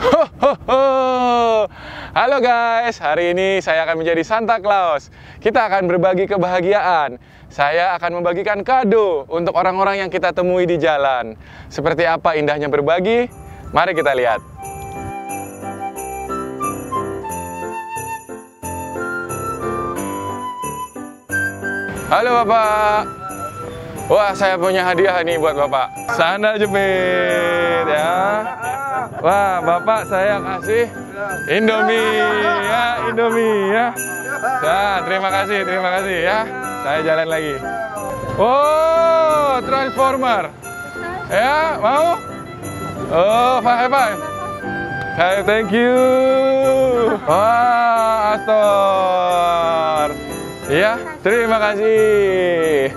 Halo guys, hari ini saya akan menjadi Santa Claus. Kita akan berbagi kebahagiaan. Saya akan membagikan kado untuk orang-orang yang kita temui di jalan. Seperti apa indahnya berbagi? Mari kita lihat. Halo Bapak. Wah, saya punya hadiah nih buat Bapak. Sandal jepit ya. Wah, Bapak saya kasih Indomie ya, Indomie ya. Nah, terima kasih, terima kasih ya. Saya jalan lagi. Oh, Transformer. Ya, mau? Oh, bye bye. Hey, thank you. Wah, Astor. Iya, terima kasih.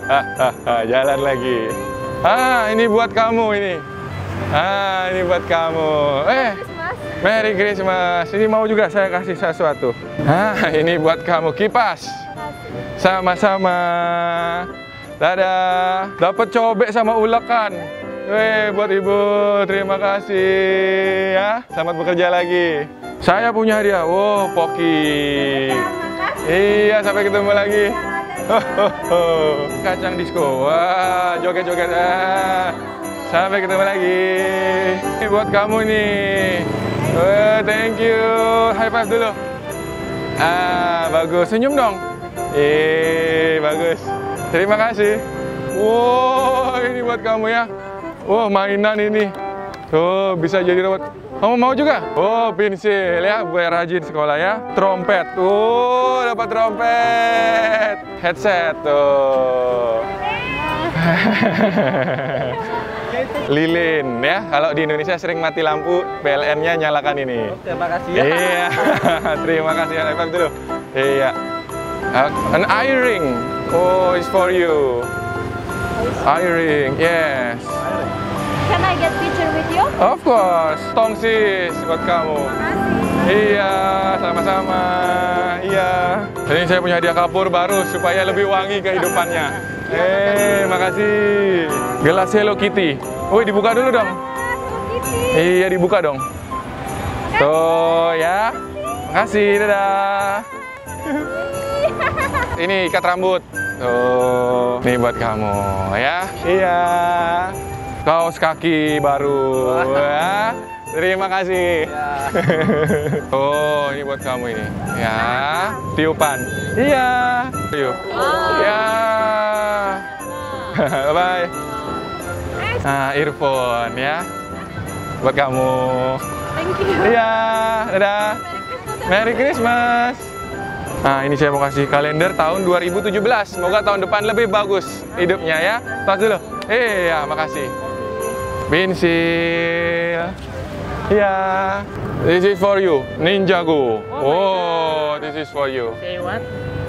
Jalan lagi. Ah, ini buat kamu ini. Ah, ini buat kamu. Eh, Merry Christmas. Ini mau juga saya kasih sesuatu. Ah, ini buat kamu kipas. Sama-sama. Dadah. Dapat cobek sama ulekan. Weh, buat ibu. Terima kasih ya. Selamat bekerja lagi. Saya punya hadiah. Wow, Poki. Iya, sampai ketemu lagi. Kacang disco. Wah, joget-joget. Ah. Sampai ketemu lagi. Ini buat kamu nih. Oh, thank you. High five dulu. Ah, bagus. Senyum dong. Eh, bagus. Terima kasih. Wow, ini buat kamu ya. Wow, mainan ini. Tuh, bisa jadi robot. Kamu mau juga? Oh, pensil ya, biar rajin sekolah ya. Trompet. Tuh, dapat trompet. Headset tuh. Lilin ya. Kalau di Indonesia sering mati lampu, PLN-nya nyalakan ini. Terima kasih ya. Iya. Terima kasih ya, Pak dulu. Iya. Uh, an earring. Oh, it's for you. Earring, yes. Can I get picture with you? Of course, tongsis buat kamu. Iya, sama-sama. Iya. Ini saya punya hadiah kapur baru supaya lebih wangi kehidupannya. Eh, makasih. Gelas Hello Kitty. Woi, dibuka dulu dong. Iya, dibuka dong. Tuh ya. Makasih, dadah. Ini ikat rambut. Tuh, ini buat kamu ya. Iya. Kaos kaki baru ya. Terima kasih. oh, ini buat kamu ini. Ya, tiupan. Iya. Yuk. Ya. Bye. Nah, earphone ya. Buat kamu. Thank you. Iya, dadah. Merry Christmas. Nah, ini saya mau kasih kalender tahun 2017. Semoga tahun depan lebih bagus hidupnya ya. Tos dulu. Iya, makasih. Pensil. Iya. This is for you, Ninjago. Oh, this is for you. Say what?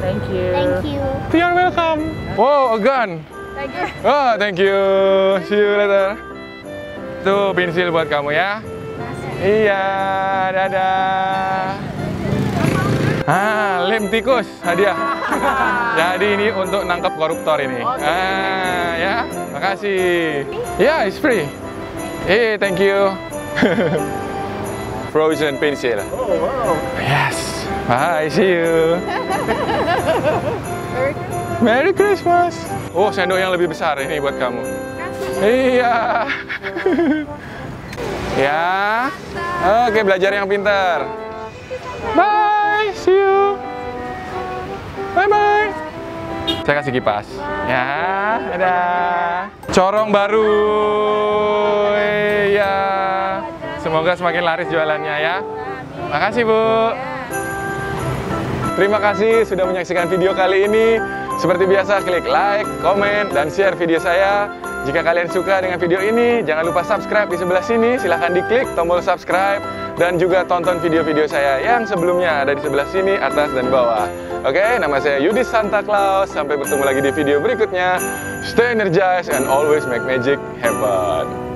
Thank you. Thank you. You're welcome. Wow, a gun. Thank you. Oh, thank you. See you later. Tuh, pensil buat kamu ya. Iya, dadah. Ah, lem tikus hadiah. Jadi ini untuk nangkap koruptor ini. Ah, ya, makasih. Ya, it's free. Eh, thank you. Frozen pencil. Oh, wow. Yes. Bye, see you. Merry Christmas. Oh, sendok yang lebih besar ini buat kamu. Iya. ya. Oke, belajar yang pintar. Bye, see you. Bye bye. Saya kasih kipas. Ya, ada. Corong baru. Iya. Semoga semakin laris jualannya ya. Makasih, Bu. Terima kasih sudah menyaksikan video kali ini. Seperti biasa, klik like, komen, dan share video saya. Jika kalian suka dengan video ini, jangan lupa subscribe di sebelah sini. Silahkan diklik tombol subscribe. Dan juga tonton video-video saya yang sebelumnya ada di sebelah sini, atas, dan bawah. Oke, nama saya Yudi Santa Claus. Sampai bertemu lagi di video berikutnya. Stay energized and always make magic happen.